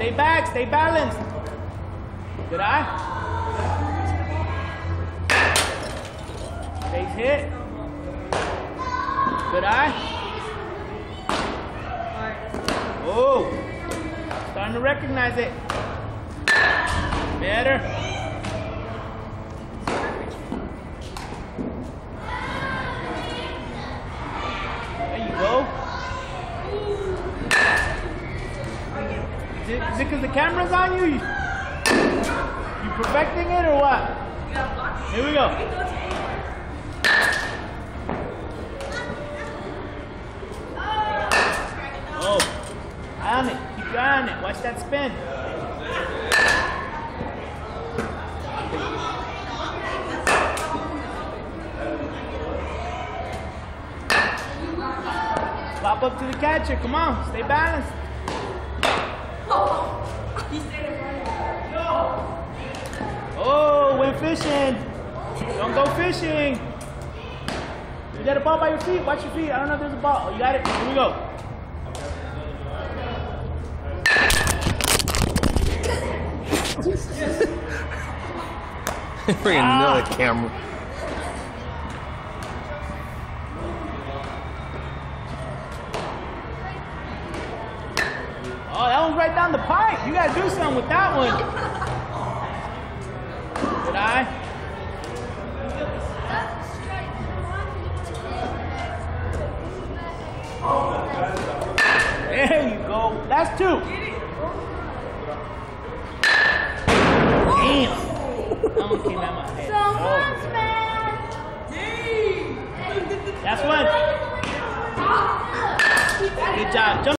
Stay back. Stay balanced. Good eye. Base hit. Good eye. Oh. Starting to recognize it. Better. There you go. Is it, because the camera's on you? you? Perfecting it or what? Here we go. Oh, on it. Keep your eye on it. Watch that spin. Pop up to the catcher. Come on. Stay balanced. Oh, went fishing. Don't go fishing. You got a ball by your feet. Watch your feet. I don't know if there's a ball. Oh, you got it. Here we go. Bring another ah. camera. Right down the pipe. You gotta do something with that one. Good eye. There you go. That's two. Damn. That one came out my head. So much, man. That's one. Good job. Jump